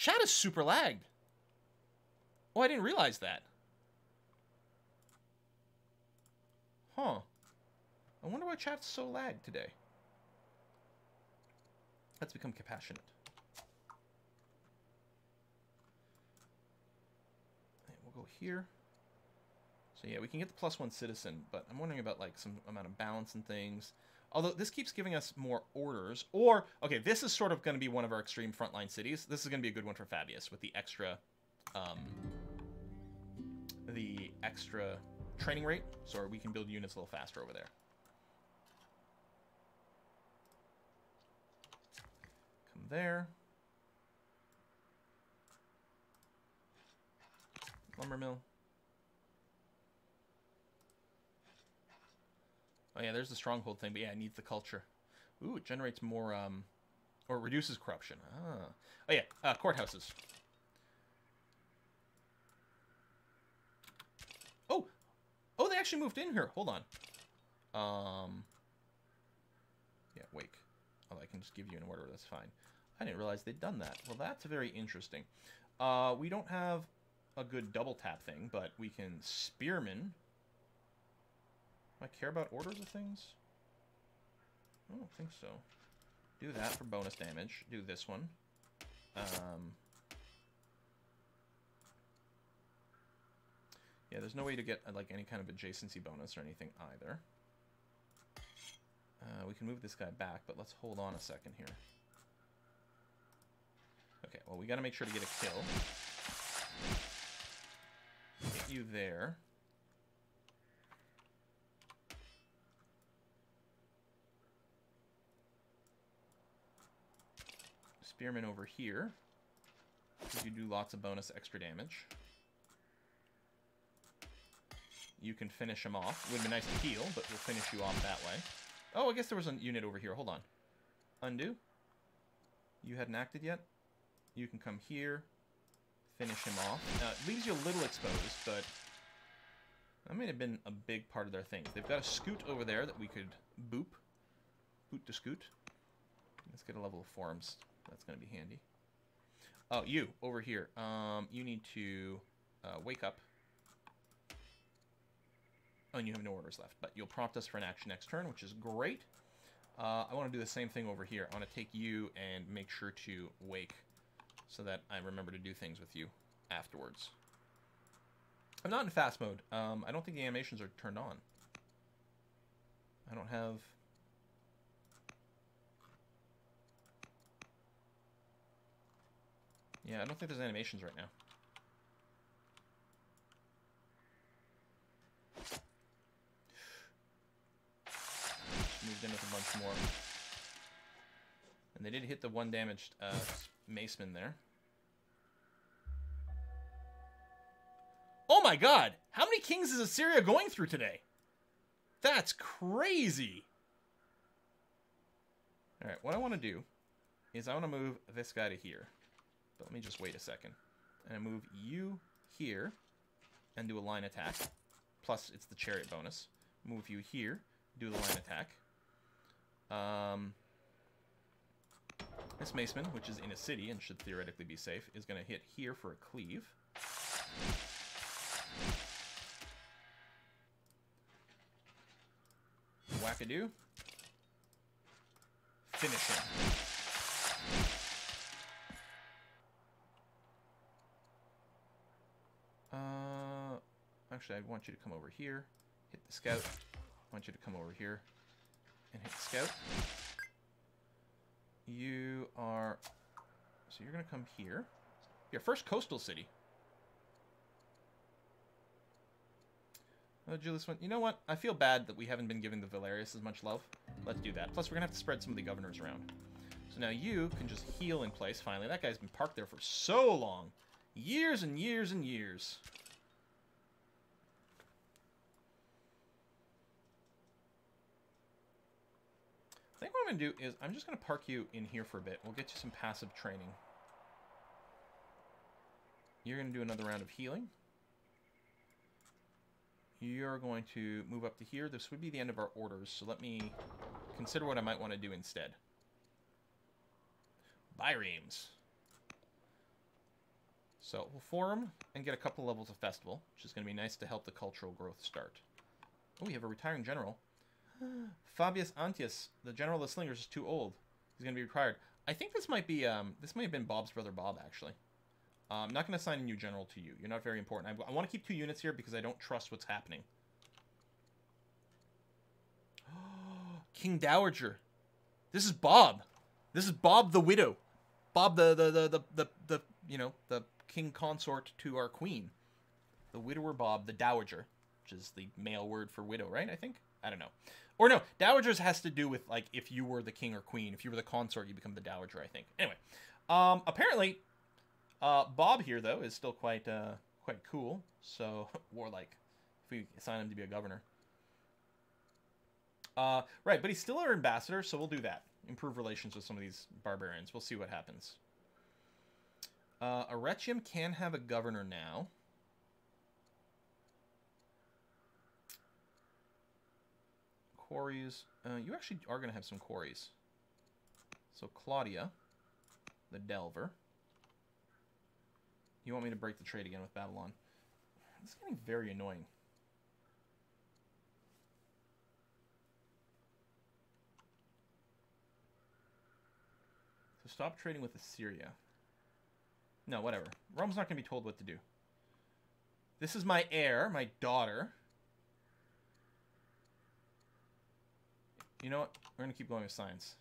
Chat is super lagged. Oh, I didn't realize that. Huh. I wonder why chat's so lagged today. Let's become compassionate. And we'll go here. So yeah, we can get the plus one citizen, but I'm wondering about like some amount of balance and things. Although this keeps giving us more orders. Or, okay, this is sort of going to be one of our extreme frontline cities. This is going to be a good one for Fabius with the extra, um, the extra training rate. So we can build units a little faster over there. Come there. Lumber mill. Oh yeah, there's the stronghold thing, but yeah, it needs the culture. Ooh, it generates more, um, or reduces corruption. Ah. Oh yeah, uh, courthouses. Oh, oh, they actually moved in here. Hold on. Um, yeah, wake. Oh, I can just give you an order. That's fine. I didn't realize they'd done that. Well, that's very interesting. Uh, we don't have a good double tap thing, but we can spearman I care about orders of things? I don't think so. Do that for bonus damage. Do this one. Um, yeah, there's no way to get uh, like any kind of adjacency bonus or anything either. Uh, we can move this guy back, but let's hold on a second here. Okay, well, we got to make sure to get a kill. Get you there. Spearman over here. You do lots of bonus extra damage. You can finish him off. Would be nice to heal, but we'll finish you off that way. Oh, I guess there was a unit over here. Hold on. Undo. You hadn't acted yet. You can come here, finish him off. Now, it leaves you a little exposed, but that may have been a big part of their thing. They've got a scoot over there that we could boop. Boot to scoot. Let's get a level of forms that's going to be handy. Oh, you, over here. Um, you need to uh, wake up. Oh, and you have no orders left, but you'll prompt us for an action next turn, which is great. Uh, I want to do the same thing over here. I want to take you and make sure to wake so that I remember to do things with you afterwards. I'm not in fast mode. Um, I don't think the animations are turned on. I don't have Yeah, I don't think there's animations right now. moved in with a bunch more. And they did hit the one damaged uh, Maceman there. Oh my god! How many kings is Assyria going through today? That's crazy! Alright, what I want to do is I want to move this guy to here. But let me just wait a second. And I move you here and do a line attack. Plus, it's the chariot bonus. Move you here, do the line attack. Um, this Maceman, which is in a city and should theoretically be safe, is going to hit here for a cleave. Wackadoo. Finish him. Actually, I want you to come over here, hit the scout. I want you to come over here and hit the scout. You are... So you're going to come here. Your first coastal city. Oh, Julius went, you know what? I feel bad that we haven't been giving the Valerius as much love. Let's do that. Plus, we're going to have to spread some of the governors around. So now you can just heal in place, finally. That guy's been parked there for so long. Years and years and years. I think what I'm going to do is I'm just going to park you in here for a bit. We'll get you some passive training. You're going to do another round of healing. You're going to move up to here. This would be the end of our orders, so let me consider what I might want to do instead. Biremes. So we'll form and get a couple levels of festival, which is going to be nice to help the cultural growth start. Oh, we have a retiring general. Fabius Antius, the general of the slingers, is too old. He's going to be required. I think this might be um, this might have been Bob's brother Bob actually. Uh, I'm not going to assign a new general to you. You're not very important. I, I want to keep two units here because I don't trust what's happening. King Dowager. This is Bob. This is Bob the widow. Bob the the the the the, the you know the king consort to our queen. The widower Bob, the dowager, which is the male word for widow, right? I think. I don't know. Or no, dowagers has to do with like if you were the king or queen. If you were the consort, you become the dowager. I think. Anyway, um, apparently, uh, Bob here though is still quite uh quite cool. So warlike, if we assign him to be a governor. Uh, right, but he's still our ambassador, so we'll do that. Improve relations with some of these barbarians. We'll see what happens. Uh, Arretium can have a governor now. Quarries. Uh, you actually are going to have some quarries. So Claudia, the Delver. You want me to break the trade again with Babylon? This is getting very annoying. So stop trading with Assyria. No, whatever. Rome's not going to be told what to do. This is my heir, my daughter. You know what? We're going to keep going with science.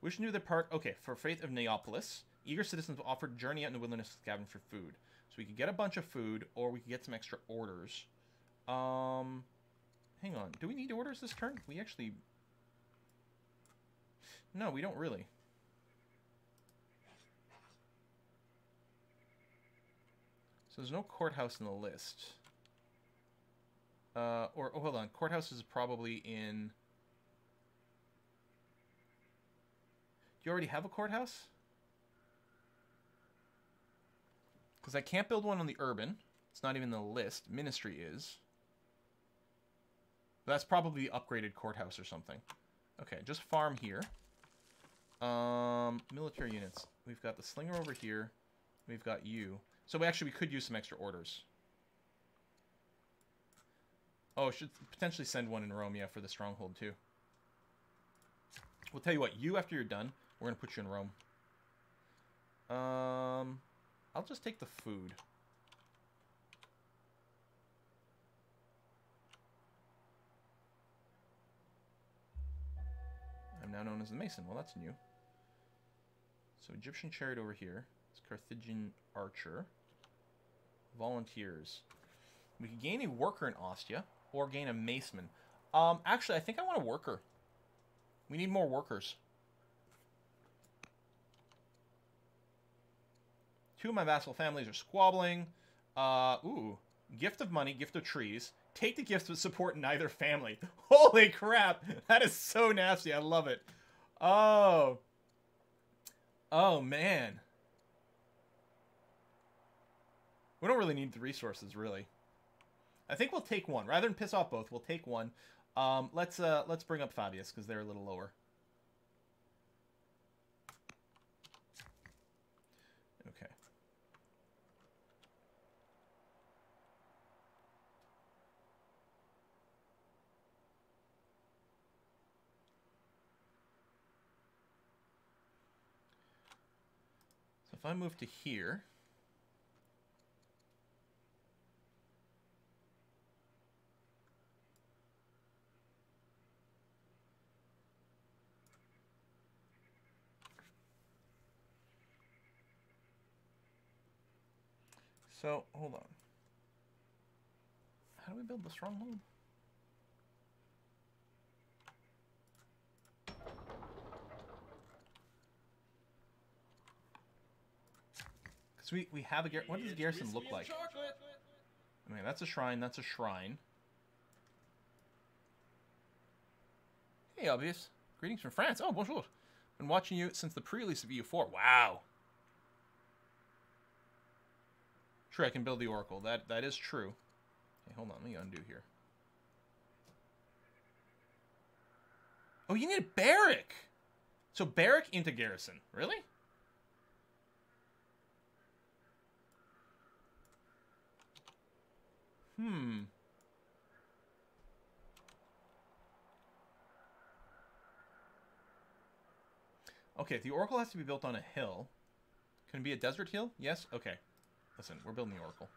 Wish knew the part... Okay, for Faith of Neapolis, eager citizens offered journey out in the wilderness to scavenge for food. So we could get a bunch of food, or we could get some extra orders. Um, hang on. Do we need orders this turn? We actually... No, we don't really. So there's no courthouse in the list. Uh, or, oh, hold on. Courthouse is probably in... Do you already have a courthouse? Because I can't build one on the urban. It's not even the list. Ministry is. That's probably upgraded courthouse or something. Okay, just farm here. Um, military units. We've got the slinger over here. We've got you. So we actually we could use some extra orders. Oh, should potentially send one in Rome, yeah, for the stronghold too. We'll tell you what, you after you're done, we're gonna put you in Rome. Um, I'll just take the food. I'm now known as the Mason. Well, that's new. So Egyptian chariot over here. It's Carthaginian archer. Volunteers. We could gain a worker in Ostia, or gain a maceman. Um, actually, I think I want a worker. We need more workers. Two of my vassal families are squabbling. Uh, ooh. Gift of money, gift of trees. Take the gifts but support neither family. Holy crap! That is so nasty. I love it. Oh. Oh, man. We don't really need the resources, really. I think we'll take one. Rather than piss off both, we'll take one. Um, let's uh, let's bring up Fabius, because they're a little lower. Okay. So if I move to here... So, hold on. How do we build the stronghold? Because we, we have a garrison. What does a garrison look like? I mean, that's a shrine. That's a shrine. Hey, obvious. Greetings from France. Oh, bonjour. Been watching you since the pre-release of EU4. Wow. True, I can build the Oracle. That That is true. Okay, hold on. Let me undo here. Oh, you need a barrack! So barrack into garrison. Really? Hmm. Okay, the Oracle has to be built on a hill. Can it be a desert hill? Yes? Okay. Listen, we're building the Oracle.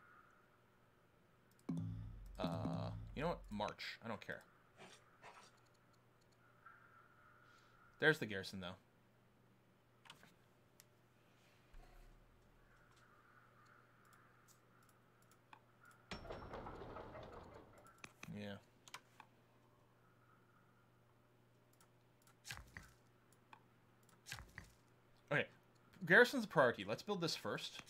Uh, you know what? March. I don't care. There's the garrison, though. Yeah. Okay. Garrison's a priority. Let's build this first.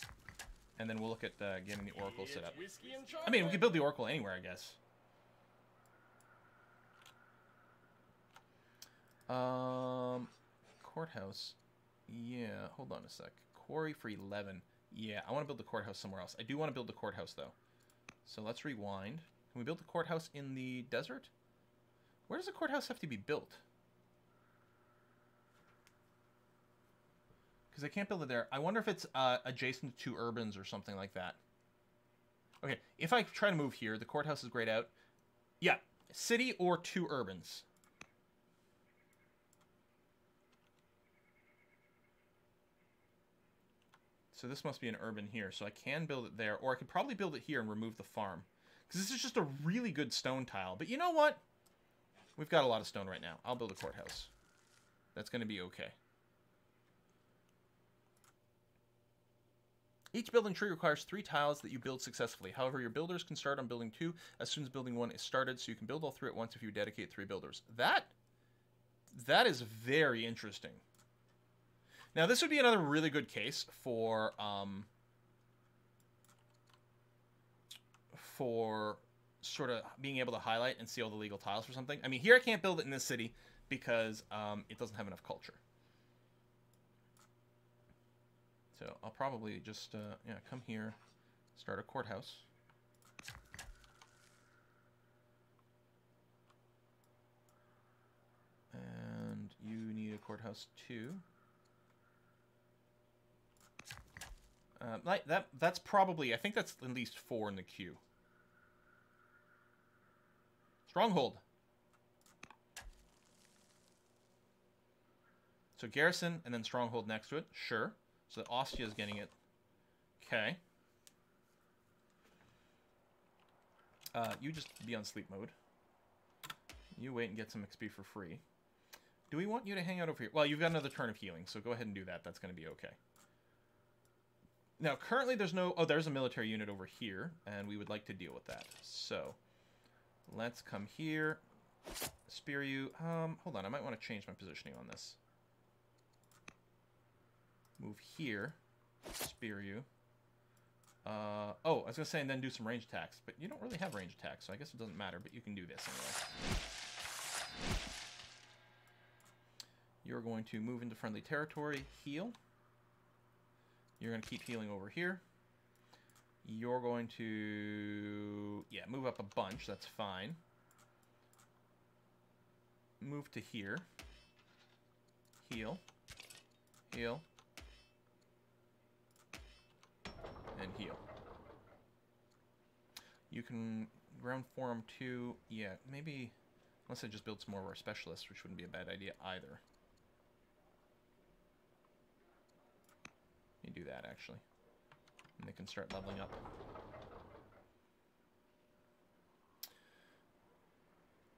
And then we'll look at uh, getting the Oracle set up. I mean, we could build the Oracle anywhere, I guess. Um, courthouse. Yeah, hold on a sec. Quarry for 11. Yeah, I want to build the courthouse somewhere else. I do want to build the courthouse, though. So let's rewind. Can we build the courthouse in the desert? Where does the courthouse have to be built? Because I can't build it there. I wonder if it's uh, adjacent to urbans or something like that. Okay, if I try to move here, the courthouse is grayed out. Yeah, city or two urbans. So this must be an urban here. So I can build it there. Or I could probably build it here and remove the farm. Because this is just a really good stone tile. But you know what? We've got a lot of stone right now. I'll build a courthouse. That's going to be okay. Each building tree requires three tiles that you build successfully. However, your builders can start on building two as soon as building one is started, so you can build all three at once if you dedicate three builders. That, that is very interesting. Now, this would be another really good case for um, for sort of being able to highlight and see all the legal tiles or something. I mean, here I can't build it in this city because um, it doesn't have enough culture. So I'll probably just uh, yeah come here, start a courthouse. And you need a courthouse too. Uh, that that's probably I think that's at least four in the queue. Stronghold. So garrison and then stronghold next to it. Sure. So Ostia is getting it. Okay. Uh, you just be on sleep mode. You wait and get some XP for free. Do we want you to hang out over here? Well, you've got another turn of healing, so go ahead and do that. That's going to be okay. Now, currently there's no... Oh, there's a military unit over here, and we would like to deal with that. So, let's come here. Spear you. Um, hold on, I might want to change my positioning on this. Move here. Spear you. Uh, oh, I was going to say, and then do some range attacks. But you don't really have range attacks, so I guess it doesn't matter. But you can do this anyway. You're going to move into friendly territory, heal. You're going to keep healing over here. You're going to, yeah, move up a bunch. That's fine. Move to here. Heal. Heal. And heal. You can ground form too. Yeah, maybe, unless I just build some more of our specialists, which wouldn't be a bad idea either. You do that, actually. And they can start leveling up.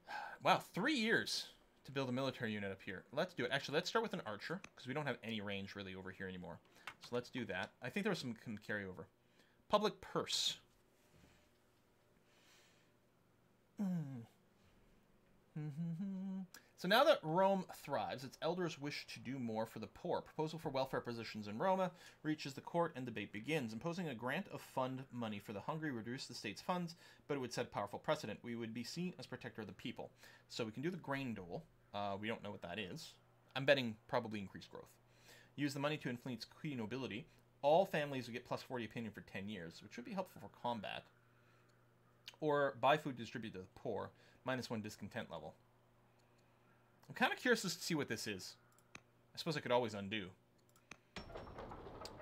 Wow, three years to build a military unit up here. Let's do it. Actually, let's start with an archer, because we don't have any range really over here anymore. So let's do that. I think there was some carryover. Public purse. Mm. So now that Rome thrives, its elders wish to do more for the poor. Proposal for welfare positions in Roma reaches the court and debate begins. Imposing a grant of fund money for the hungry would reduce the state's funds, but it would set powerful precedent. We would be seen as protector of the people. So we can do the grain dole. Uh, we don't know what that is. I'm betting probably increased growth. Use the money to influence key nobility. All families would get plus 40 opinion for 10 years, which would be helpful for combat. Or buy food distributed to the poor, minus one discontent level. I'm kind of curious to see what this is. I suppose I could always undo.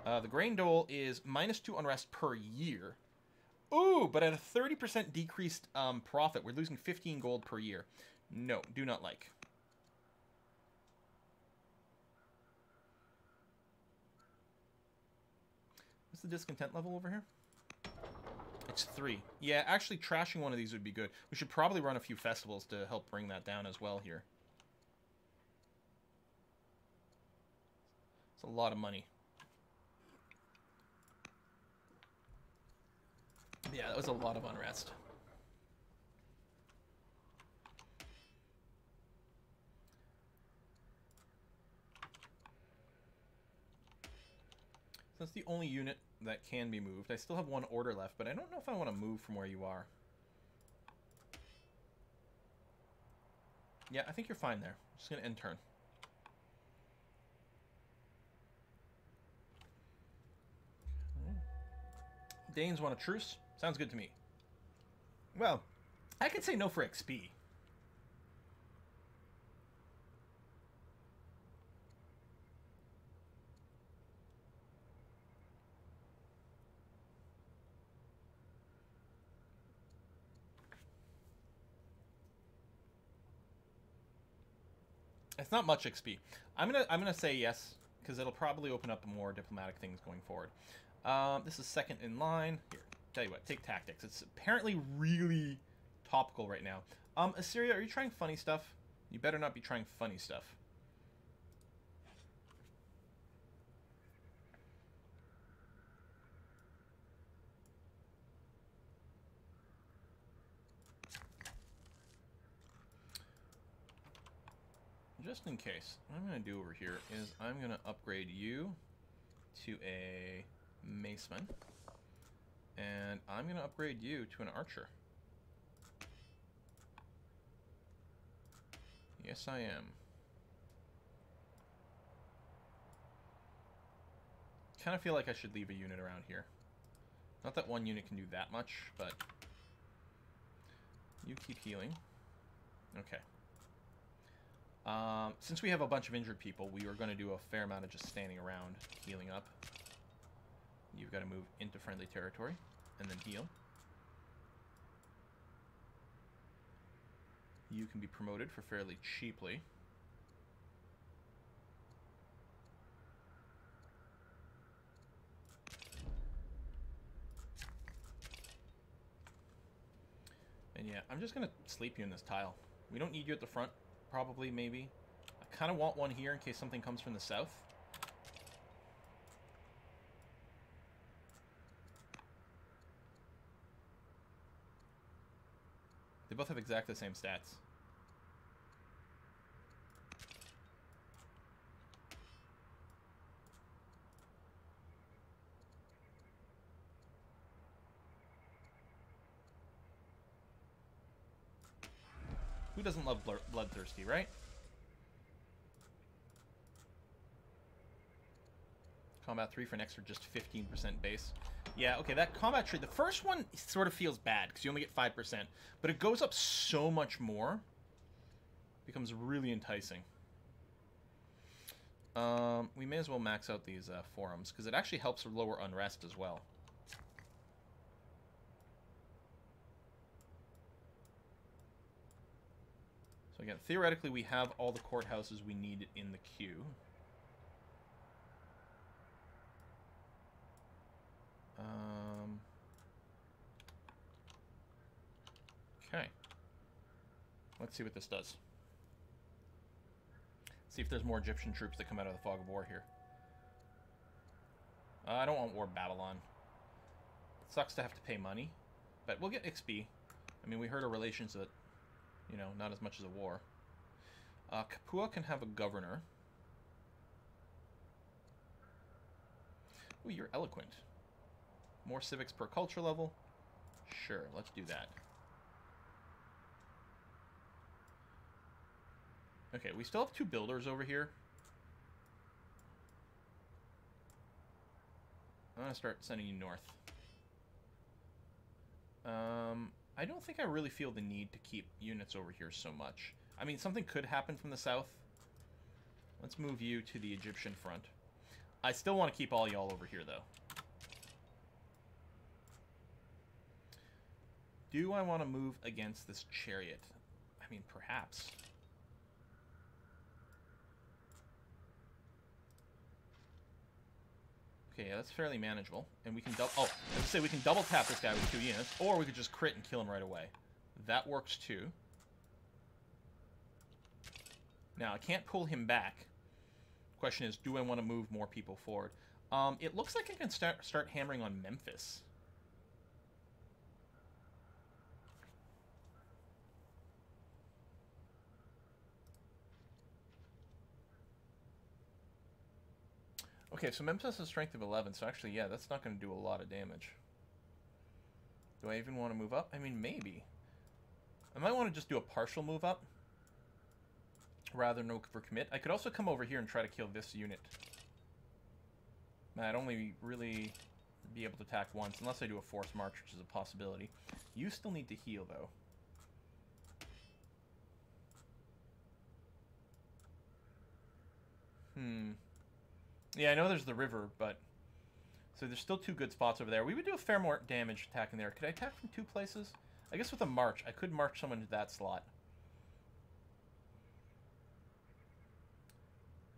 Uh, the grain dole is minus two unrest per year. Ooh, but at a 30% decreased um, profit, we're losing 15 gold per year. No, do not like. What's the discontent level over here? It's three. Yeah, actually trashing one of these would be good. We should probably run a few festivals to help bring that down as well here. It's a lot of money. Yeah, that was a lot of unrest. That's the only unit that can be moved. I still have one order left, but I don't know if I want to move from where you are. Yeah, I think you're fine there. Just going to end turn. Danes want a truce? Sounds good to me. Well, I could say no for XP. It's not much XP. I'm gonna I'm gonna say yes because it'll probably open up more diplomatic things going forward. Um, this is second in line. Here, tell you what, take tactics. It's apparently really topical right now. Um, Assyria, are you trying funny stuff? You better not be trying funny stuff. Just in case, what I'm going to do over here is I'm going to upgrade you to a maceman. And I'm going to upgrade you to an archer. Yes, I am. kind of feel like I should leave a unit around here. Not that one unit can do that much, but you keep healing. Okay. Um, since we have a bunch of injured people, we are going to do a fair amount of just standing around, healing up. You've got to move into friendly territory, and then heal. You can be promoted for fairly cheaply. And yeah, I'm just going to sleep you in this tile. We don't need you at the front probably, maybe. I kind of want one here in case something comes from the south. They both have exactly the same stats. Doesn't love Bloodthirsty, right? Combat 3 for an extra just 15% base. Yeah, okay, that combat tree, the first one sort of feels bad because you only get 5%, but it goes up so much more. Becomes really enticing. Um, we may as well max out these uh, forums because it actually helps lower unrest as well. Again, theoretically, we have all the courthouses we need in the queue. Um, okay. Let's see what this does. See if there's more Egyptian troops that come out of the fog of war here. Uh, I don't want War Babylon. It sucks to have to pay money, but we'll get XP. I mean, we heard of relations that you know, not as much as a war. Uh, Capua can have a governor. Ooh, you're eloquent. More civics per culture level? Sure, let's do that. Okay, we still have two builders over here. I'm going to start sending you north. Um, I don't think I really feel the need to keep units over here so much. I mean, something could happen from the south. Let's move you to the Egyptian front. I still want to keep all y'all over here, though. Do I want to move against this chariot? I mean, perhaps. Okay, yeah, that's fairly manageable. And we can double... Oh, was say we can double tap this guy with two units, or we could just crit and kill him right away. That works too. Now, I can't pull him back. Question is, do I want to move more people forward? Um, it looks like I can start, start hammering on Memphis. Okay, so Memphis has a strength of 11, so actually, yeah, that's not going to do a lot of damage. Do I even want to move up? I mean, maybe. I might want to just do a partial move up rather than commit. I could also come over here and try to kill this unit. I'd only really be able to attack once, unless I do a force march, which is a possibility. You still need to heal, though. Hmm. Yeah, I know there's the river, but... So there's still two good spots over there. We would do a fair more damage attacking there. Could I attack from two places? I guess with a march, I could march someone to that slot.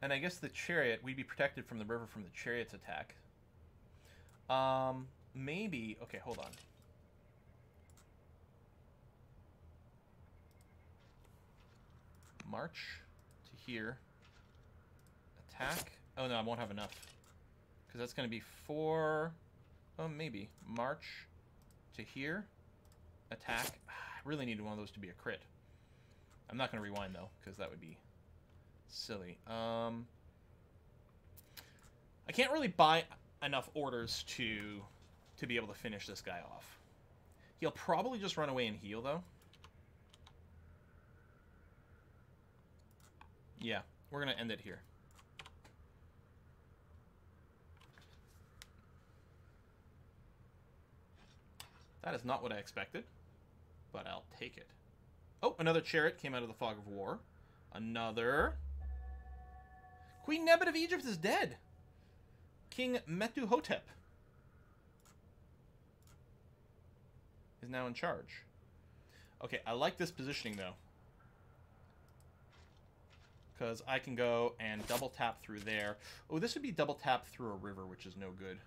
And I guess the chariot, we'd be protected from the river from the chariot's attack. Um, maybe... Okay, hold on. March to here. Attack. Oh, no, I won't have enough. Because that's going to be four... Oh, maybe. March to here. Attack. I really need one of those to be a crit. I'm not going to rewind, though, because that would be silly. Um, I can't really buy enough orders to to be able to finish this guy off. He'll probably just run away and heal, though. Yeah, we're going to end it here. That is not what I expected, but I'll take it. Oh, another chariot came out of the fog of war. Another Queen Nebet of Egypt is dead. King Mentuhotep is now in charge. Okay, I like this positioning, though. Because I can go and double tap through there. Oh, this would be double tap through a river, which is no good.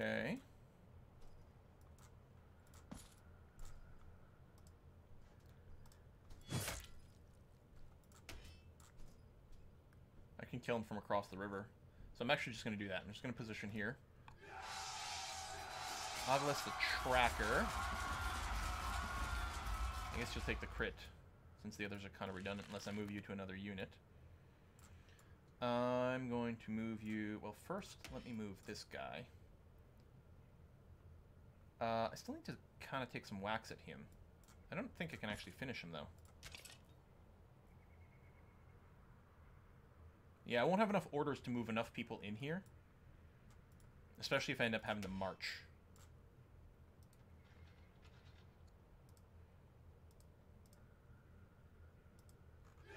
Okay. I can kill him from across the river. So I'm actually just going to do that. I'm just going to position here. Obelisk the Tracker. I guess you'll take the crit, since the others are kind of redundant unless I move you to another unit. I'm going to move you... Well, first, let me move this guy. Uh, I still need to kind of take some wax at him. I don't think I can actually finish him, though. Yeah, I won't have enough orders to move enough people in here. Especially if I end up having to march.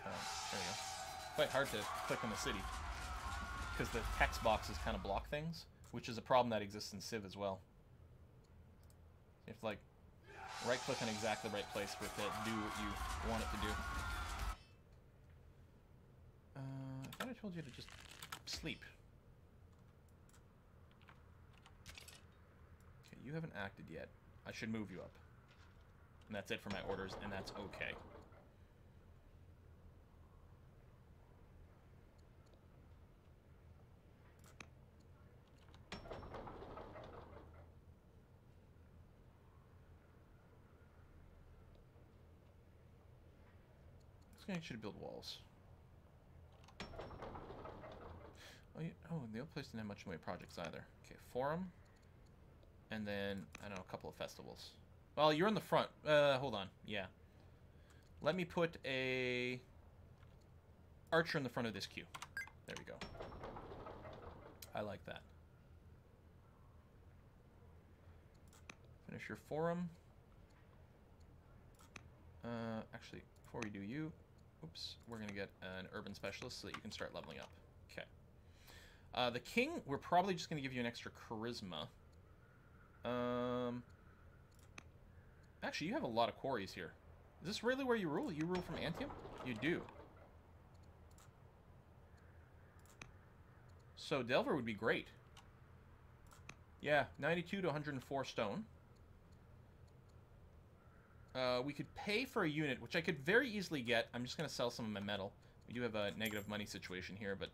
Uh, go. Quite hard to click on the city. Because the text boxes kind of block things, which is a problem that exists in Civ as well. You have to like right click on exactly the right place with it, to do what you want it to do. Told you to just sleep. Okay, you haven't acted yet. I should move you up. And that's it for my orders, and that's okay. This guy should build walls. Oh, oh, the other place didn't have much in way of projects either. Okay, forum. And then, I don't know, a couple of festivals. Well, you're in the front. Uh, hold on. Yeah. Let me put a archer in the front of this queue. There we go. I like that. Finish your forum. Uh, actually, before we do you, oops, we're going to get an urban specialist so that you can start leveling up. Okay. Uh, the king, we're probably just going to give you an extra charisma. Um, actually, you have a lot of quarries here. Is this really where you rule? You rule from Antium? You do. So Delver would be great. Yeah, 92 to 104 stone. Uh, we could pay for a unit, which I could very easily get. I'm just going to sell some of my metal. We do have a negative money situation here, but...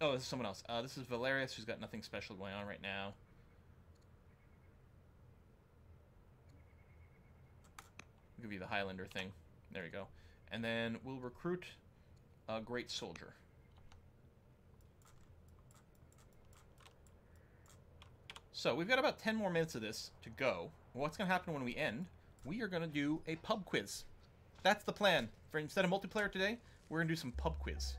Oh, this is someone else. Uh, this is Valerius, who's got nothing special going on right now. I'll give you the Highlander thing. There you go. And then we'll recruit a great soldier. So we've got about 10 more minutes of this to go. What's going to happen when we end? We are going to do a pub quiz. That's the plan. For instead of multiplayer today, we're going to do some pub quiz.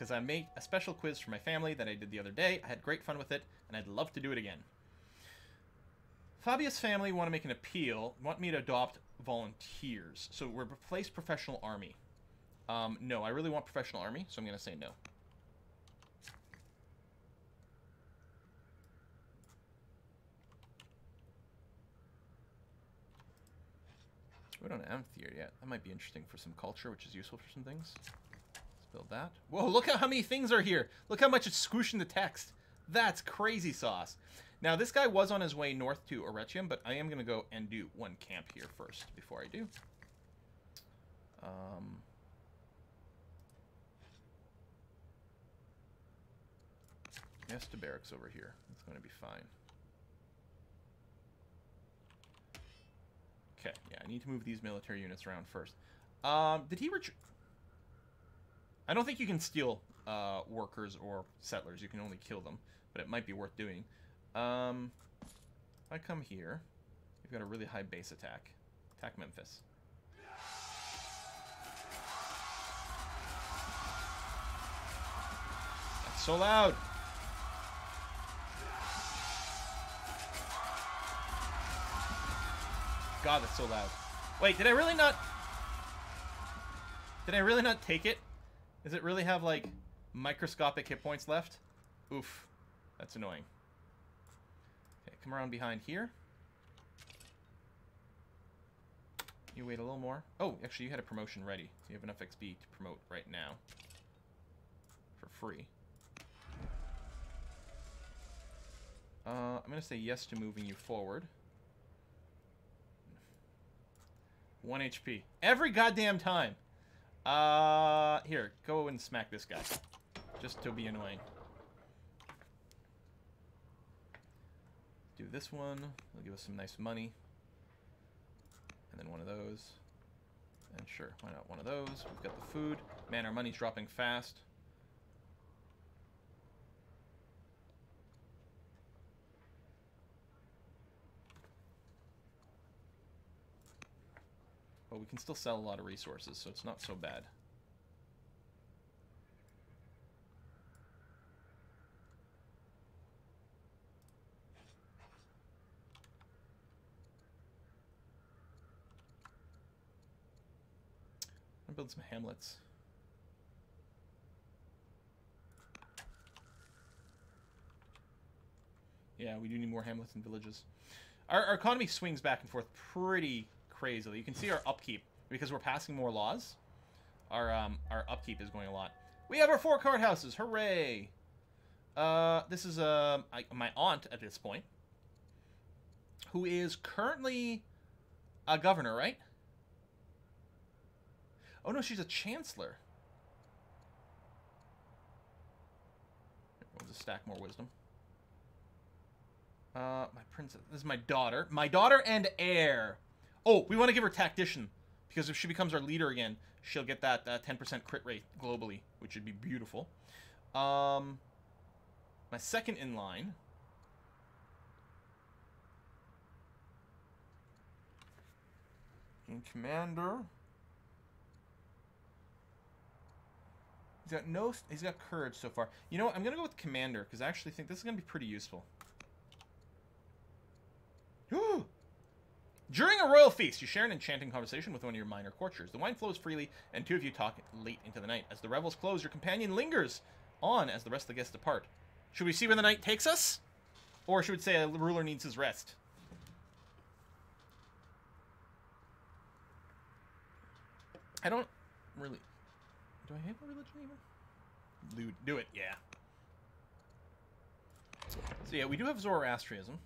Because I made a special quiz for my family that I did the other day. I had great fun with it, and I'd love to do it again. Fabia's family want to make an appeal, want me to adopt volunteers. So we're replace professional army. Um, no, I really want professional army, so I'm going to say no. We don't have amphitheater yet. That might be interesting for some culture, which is useful for some things. Build that. Whoa, look at how many things are here. Look how much it's squishing the text. That's crazy sauce. Now, this guy was on his way north to Arretium, but I am going to go and do one camp here first before I do. Um, yes, to barracks over here. It's going to be fine. Okay, yeah, I need to move these military units around first. Um, did he retreat? I don't think you can steal uh, workers or settlers. You can only kill them, but it might be worth doing. Um, if I come here, you've got a really high base attack. Attack Memphis. That's so loud. God, that's so loud. Wait, did I really not... Did I really not take it? Does it really have, like, microscopic hit points left? Oof. That's annoying. Okay, come around behind here. You wait a little more. Oh, actually, you had a promotion ready. So you have enough XP to promote right now. For free. Uh, I'm going to say yes to moving you forward. 1 HP. Every goddamn time. Uh, here, go and smack this guy. Just to be annoying. Do this one. They'll give us some nice money. And then one of those. And sure, why not one of those? We've got the food. Man, our money's dropping fast. But we can still sell a lot of resources, so it's not so bad. I'll build some hamlets. Yeah, we do need more hamlets and villages. Our, our economy swings back and forth pretty crazily. You can see our upkeep because we're passing more laws. Our um, our upkeep is going a lot. We have our four courthouses. Hooray! Uh, this is uh, I, my aunt at this point, who is currently a governor, right? Oh no, she's a chancellor. We'll just stack more wisdom. Uh, my princess. This is my daughter. My daughter and heir. Oh, we want to give her Tactician, because if she becomes our leader again, she'll get that 10% uh, crit rate globally, which would be beautiful. Um, my second in line... In Commander... He's got no... He's got Courage so far. You know what? I'm going to go with Commander, because I actually think this is going to be pretty useful. During a royal feast, you share an enchanting conversation with one of your minor courtiers. The wine flows freely, and two of you talk late into the night. As the revels close, your companion lingers on as the rest of the guests depart. Should we see where the night takes us? Or should we say a ruler needs his rest? I don't really... Do I have a religion even? Do, do it, yeah. So yeah, we do have Zoroastrianism.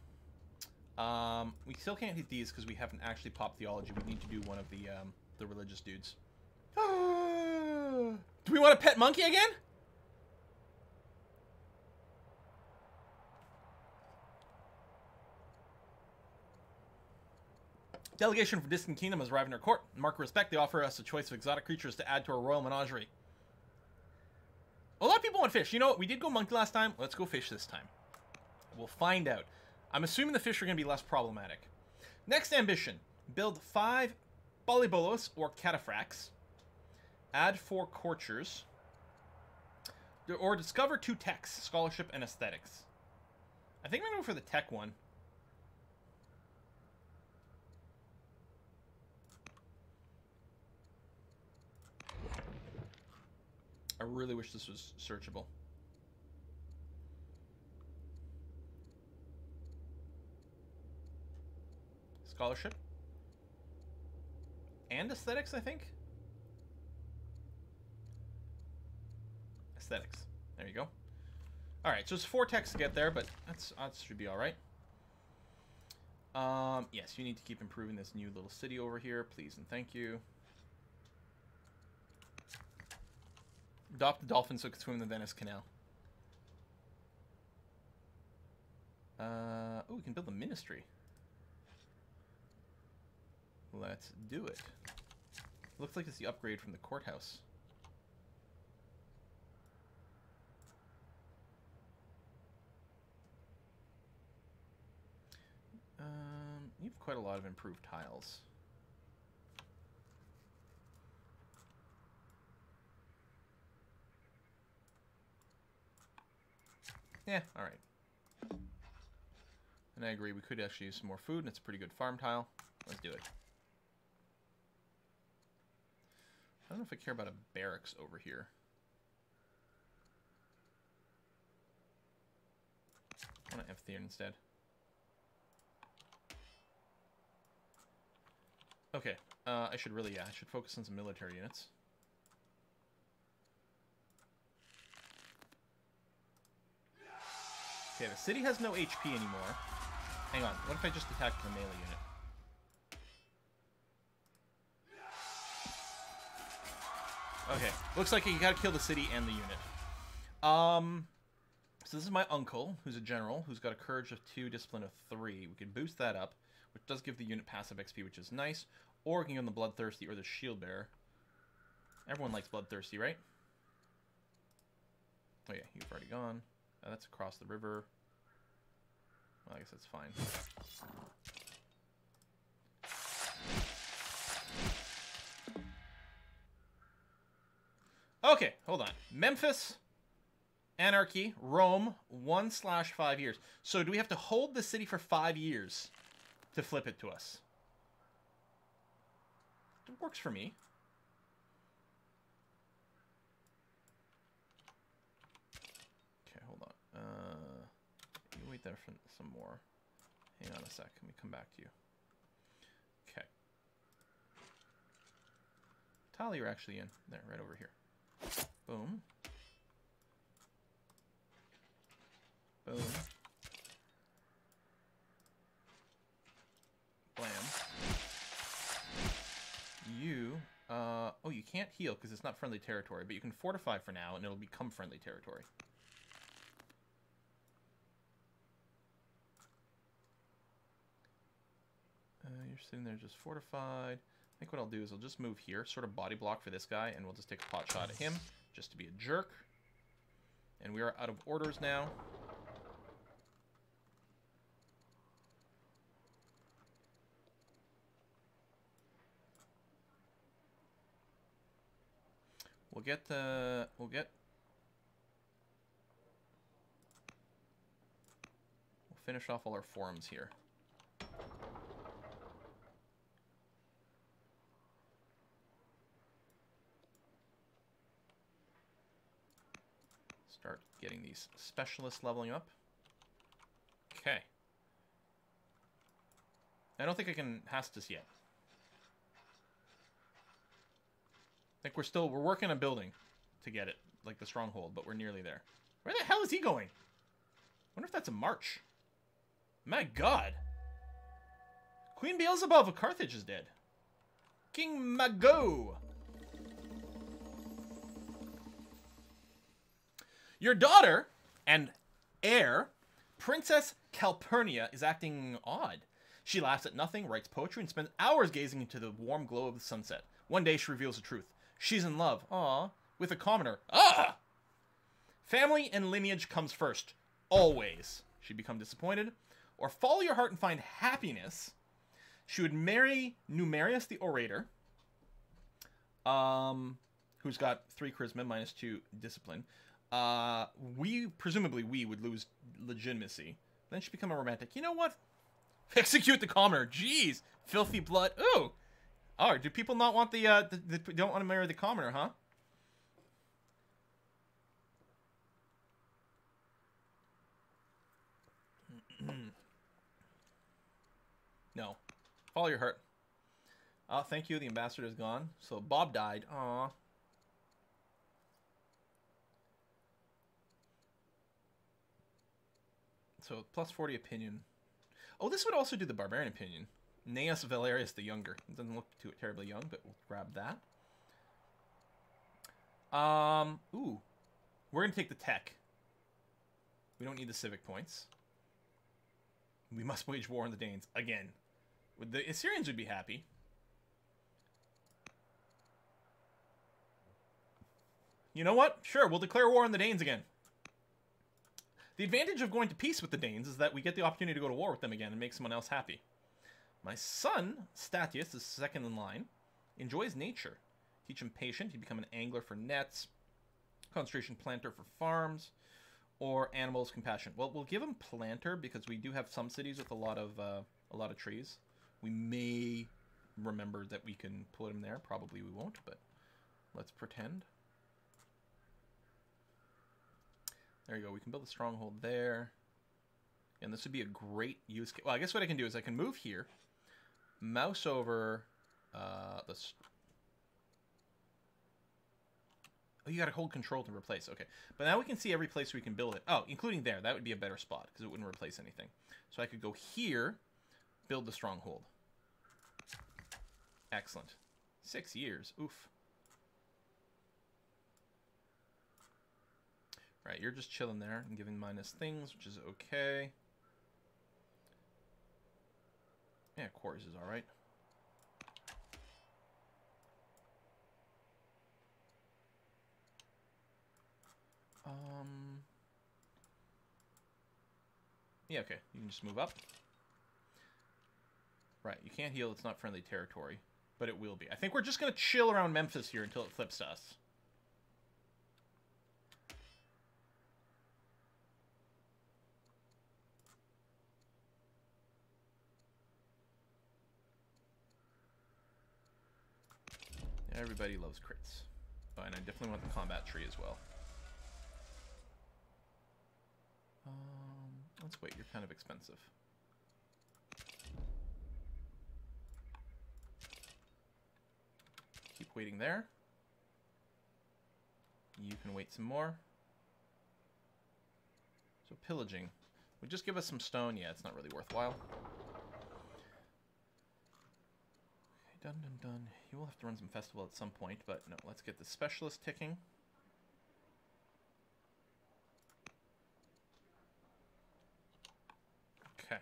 Um, we still can't hit these because we haven't actually popped theology. We need to do one of the um, the religious dudes. do we want a pet monkey again? Delegation from Distant Kingdom has arrived in our court. In mark respect, they offer us a choice of exotic creatures to add to our royal menagerie. A lot of people want fish. You know what? We did go monkey last time. Let's go fish this time. We'll find out. I'm assuming the fish are going to be less problematic. Next ambition. Build five Polybolos or cataphracts. Add four courtiers. Or discover two techs, scholarship and aesthetics. I think I'm going to go for the tech one. I really wish this was searchable. Scholarship. And aesthetics, I think. Aesthetics. There you go. Alright, so it's four texts to get there, but that's that should be alright. Um, yes, you need to keep improving this new little city over here, please and thank you. Adopt the dolphin so it can swim the Venice Canal. Uh, oh, we can build a ministry. Let's do it. Looks like it's the upgrade from the courthouse. Um, you have quite a lot of improved tiles. Yeah, alright. And I agree, we could actually use some more food, and it's a pretty good farm tile. Let's do it. I don't know if I care about a barracks over here. I want an amphitheater instead. Okay, uh, I should really, yeah, I should focus on some military units. Okay, the city has no HP anymore. Hang on, what if I just attack the melee unit? Okay, looks like you gotta kill the city and the unit. Um, so this is my uncle, who's a general, who's got a courage of 2, discipline of 3. We can boost that up, which does give the unit passive XP, which is nice. Or we can go on the Bloodthirsty or the Shield Bearer. Everyone likes Bloodthirsty, right? Oh yeah, you've already gone. Uh, that's across the river. Well, I guess that's fine. Okay, hold on. Memphis, Anarchy, Rome, one slash five years. So do we have to hold the city for five years to flip it to us? It works for me. Okay, hold on. Uh, you wait there for some more. Hang on a sec. Let me come back to you. Okay. Tally, you're actually in. There, right over here. Boom. Boom. Blam. You, uh, oh, you can't heal because it's not friendly territory, but you can fortify for now, and it'll become friendly territory. you're sitting there just fortified. I think what I'll do is I'll just move here, sort of body block for this guy, and we'll just take a pot shot at him, just to be a jerk. And we are out of orders now. We'll get the... We'll get... We'll finish off all our forums here. Start getting these specialists leveling up. Okay. I don't think I can Hastatus yet. I think we're still, we're working on building to get it, like the stronghold, but we're nearly there. Where the hell is he going? wonder if that's a march. My god. Queen Beelzebub of Carthage is dead. King Mago. Your daughter and heir, Princess Calpurnia, is acting odd. She laughs at nothing, writes poetry, and spends hours gazing into the warm glow of the sunset. One day she reveals the truth. She's in love, ah, with a commoner. Ah! Family and lineage comes first. Always. She'd become disappointed. Or follow your heart and find happiness. She would marry Numerius the Orator, um, who's got three charisma minus two discipline. Uh, we presumably we would lose legitimacy. Then she become a romantic. You know what? Execute the commoner. Jeez, filthy blood. Ooh. Oh, do people not want the uh? The, the, don't want to marry the commoner, huh? no. Follow your heart. Oh, thank you. The ambassador is gone. So Bob died. Aw. So plus 40 opinion. Oh, this would also do the barbarian opinion. Gnaeus Valerius the Younger. It doesn't look too terribly young, but we'll grab that. Um, ooh. We're going to take the tech. We don't need the civic points. We must wage war on the Danes. Again. The Assyrians would be happy. You know what? Sure, we'll declare war on the Danes again. The advantage of going to peace with the Danes is that we get the opportunity to go to war with them again and make someone else happy. My son, Statius, is second in line. Enjoys nature. Teach him patient. He'd become an angler for nets, concentration planter for farms, or animals compassion. Well, we'll give him planter because we do have some cities with a lot of uh, a lot of trees. We may remember that we can put him there. Probably we won't, but let's pretend. There you go. We can build a stronghold there. And this would be a great use case. Well, I guess what I can do is I can move here, mouse over uh, the... Oh, you got to hold control to replace. Okay. But now we can see every place we can build it. Oh, including there. That would be a better spot because it wouldn't replace anything. So I could go here, build the stronghold. Excellent. Six years. Oof. Right, you're just chilling there and giving minus things, which is okay. Yeah, quarters is alright. Um... Yeah, okay. You can just move up. Right, you can't heal. It's not friendly territory. But it will be. I think we're just going to chill around Memphis here until it flips to us. Everybody loves crits. Oh, and I definitely want the combat tree as well. Um, let's wait, you're kind of expensive. Keep waiting there. You can wait some more. So pillaging. Would just give us some stone? Yeah, it's not really worthwhile. Dun dun dun. You will have to run some festival at some point, but no, let's get the specialist ticking. Okay.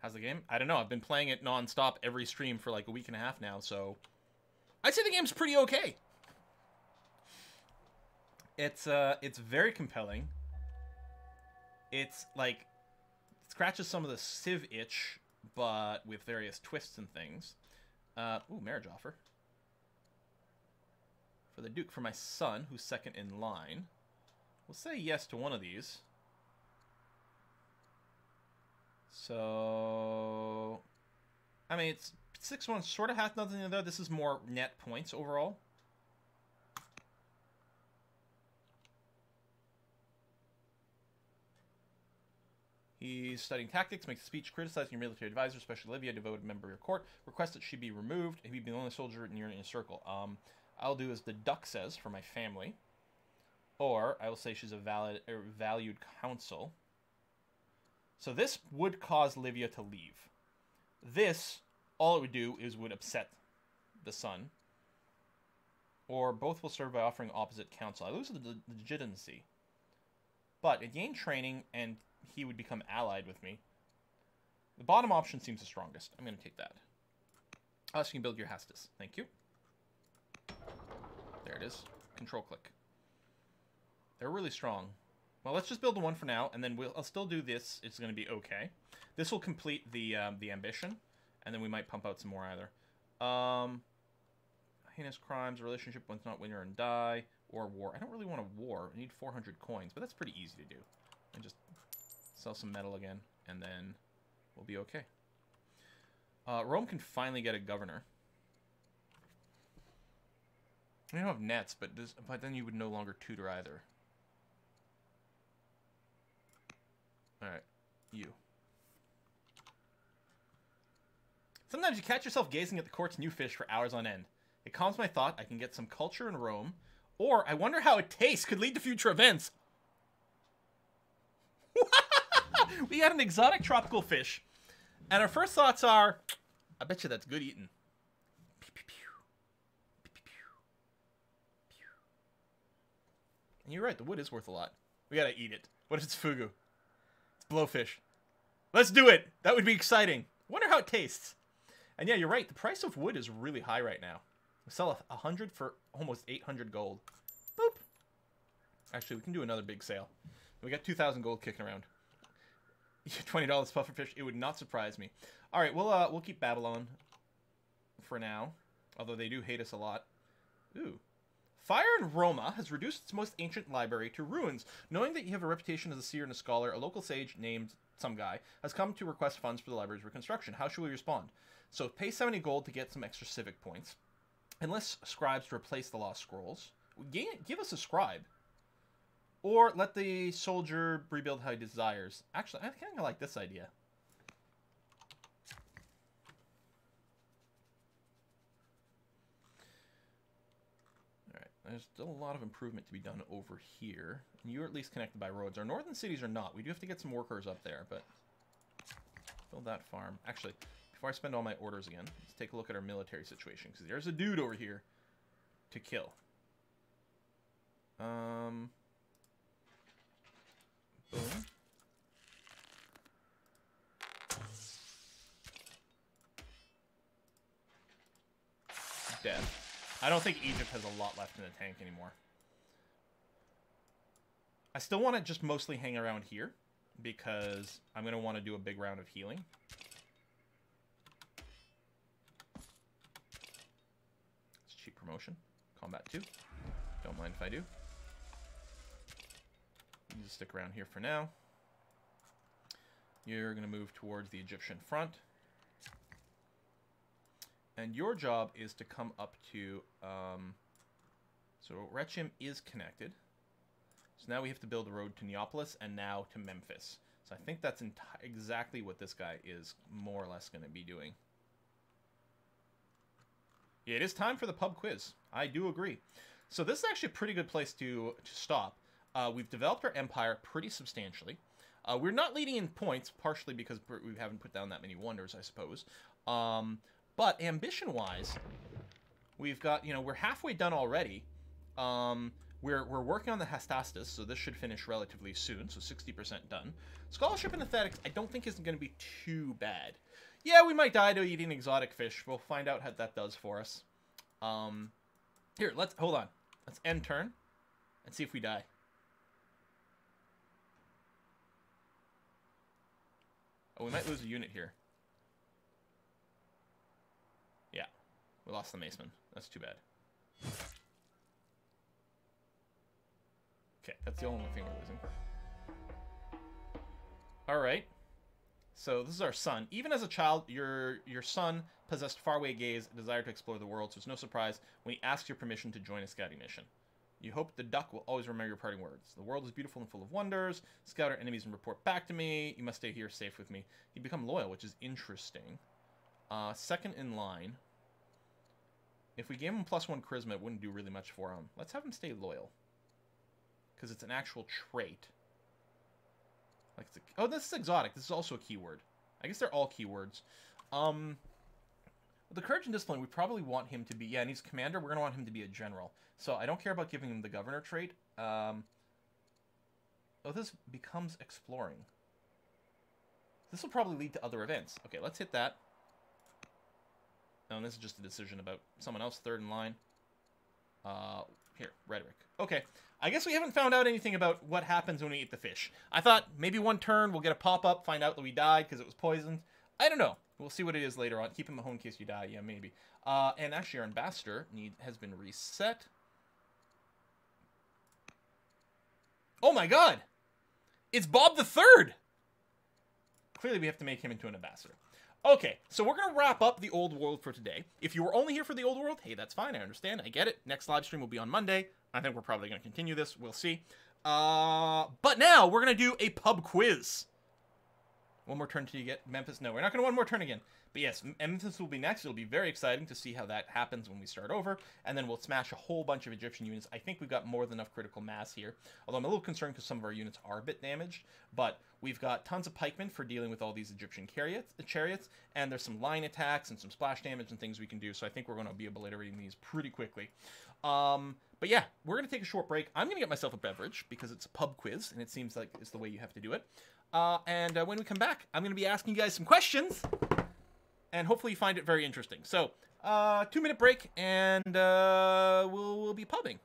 How's the game? I don't know. I've been playing it non-stop every stream for like a week and a half now, so... I'd say the game's pretty okay. It's, uh, it's very compelling. It's, like, scratches some of the Civ itch but with various twists and things. Uh, ooh, marriage offer. For the Duke, for my son, who's second in line. We'll say yes to one of these. So... I mean, it's six one sort of has nothing to do. This is more net points overall. He's studying tactics, makes a speech criticizing your military advisor, especially Livia, devoted member of your court. Requests that she be removed. He'd be the only soldier in your inner circle. Um, I'll do as the duck says for my family. Or I will say she's a valid er, valued counsel. So this would cause Livia to leave. This, all it would do is would upset the son. Or both will serve by offering opposite counsel. I lose the legitimacy. But it gained training and he would become allied with me. The bottom option seems the strongest. I'm going to take that. Oh, so you can build your Hastatus. Thank you. There it is. Control click. They're really strong. Well, let's just build the one for now, and then we'll, I'll still do this. It's going to be okay. This will complete the um, the ambition, and then we might pump out some more either. Um, heinous crimes, relationship once not winner and die, or war. I don't really want a war. I need 400 coins, but that's pretty easy to do. And just sell some metal again, and then we'll be okay. Uh, Rome can finally get a governor. We don't have nets, but but then you would no longer tutor either. Alright, you. Sometimes you catch yourself gazing at the court's new fish for hours on end. It calms my thought I can get some culture in Rome, or I wonder how it tastes could lead to future events. we got an exotic tropical fish, and our first thoughts are, I bet you that's good eating. And you're right, the wood is worth a lot. We gotta eat it. What if it's fugu? It's blowfish. Let's do it! That would be exciting. Wonder how it tastes. And yeah, you're right, the price of wood is really high right now. We sell a 100 for almost 800 gold. Boop. Actually, we can do another big sale. We got 2,000 gold kicking around. $20 pufferfish, it would not surprise me. All right, we'll, uh, we'll keep Babylon for now. Although they do hate us a lot. Ooh. Fire in Roma has reduced its most ancient library to ruins. Knowing that you have a reputation as a seer and a scholar, a local sage named some guy has come to request funds for the library's reconstruction. How should we respond? So pay 70 gold to get some extra civic points. Enlist scribes to replace the lost scrolls. give us a scribe. Or let the soldier rebuild how he desires. Actually, I kind of like this idea. Alright, there's still a lot of improvement to be done over here. And you're at least connected by roads. Our northern cities are not. We do have to get some workers up there, but... Build that farm. Actually, before I spend all my orders again, let's take a look at our military situation. Because there's a dude over here to kill. Um... Dead. I don't think Egypt has a lot left in the tank anymore. I still want to just mostly hang around here because I'm going to want to do a big round of healing. It's cheap promotion. Combat 2. Don't mind if I do. You just stick around here for now. You're going to move towards the Egyptian front. And your job is to come up to... Um, so Arretium is connected. So now we have to build a road to Neapolis and now to Memphis. So I think that's exactly what this guy is more or less going to be doing. Yeah, it is time for the pub quiz. I do agree. So this is actually a pretty good place to, to stop. Uh, we've developed our empire pretty substantially. Uh, we're not leading in points, partially because we haven't put down that many wonders, I suppose. Um, but ambition-wise, we've got, you know, we're halfway done already. Um, we're, we're working on the Hastatus, so this should finish relatively soon, so 60% done. Scholarship and Aesthetics, I don't think isn't going to be too bad. Yeah, we might die to eating exotic fish. We'll find out how that does for us. Um, here, let's, hold on. Let's end turn and see if we die. Oh, we might lose a unit here. Yeah. We lost the Maceman. That's too bad. Okay, that's the only thing we're losing. Alright. So this is our son. Even as a child, your your son possessed faraway gaze, a desire to explore the world, so it's no surprise when he asks your permission to join a scouting mission. You hope the duck will always remember your parting words. The world is beautiful and full of wonders. Scout our enemies and report back to me. You must stay here safe with me. He become loyal, which is interesting. Uh, second in line. If we gave him plus one charisma, it wouldn't do really much for him. Let's have him stay loyal. Because it's an actual trait. Like it's a, oh, this is exotic. This is also a keyword. I guess they're all keywords. Um, the courage and discipline, we probably want him to be... Yeah, and he's commander. We're going to want him to be a general. So I don't care about giving him the governor trait. Um, oh, this becomes exploring. This will probably lead to other events. Okay, let's hit that. Oh, and this is just a decision about someone else, third in line. Uh, here, rhetoric. Okay, I guess we haven't found out anything about what happens when we eat the fish. I thought maybe one turn we'll get a pop-up, find out that we died because it was poisoned. I don't know. We'll see what it is later on. Keep him at home in case you die. Yeah, maybe. Uh, and actually, our ambassador need has been reset. Oh my god! It's Bob the Third! Clearly, we have to make him into an ambassador. Okay, so we're going to wrap up the old world for today. If you were only here for the old world, hey, that's fine. I understand. I get it. Next live stream will be on Monday. I think we're probably going to continue this. We'll see. Uh, but now we're going to do a pub quiz. One more turn till you get Memphis. No, we're not going to one more turn again. But yes, Memphis will be next. It'll be very exciting to see how that happens when we start over. And then we'll smash a whole bunch of Egyptian units. I think we've got more than enough critical mass here. Although I'm a little concerned because some of our units are a bit damaged. But we've got tons of pikemen for dealing with all these Egyptian chariots, chariots. And there's some line attacks and some splash damage and things we can do. So I think we're going to be obliterating these pretty quickly. Um, but yeah, we're going to take a short break. I'm going to get myself a beverage because it's a pub quiz. And it seems like it's the way you have to do it. Uh, and uh, when we come back, I'm going to be asking you guys some questions and hopefully you find it very interesting. So, uh, two minute break, and uh, we'll, we'll be pubbing.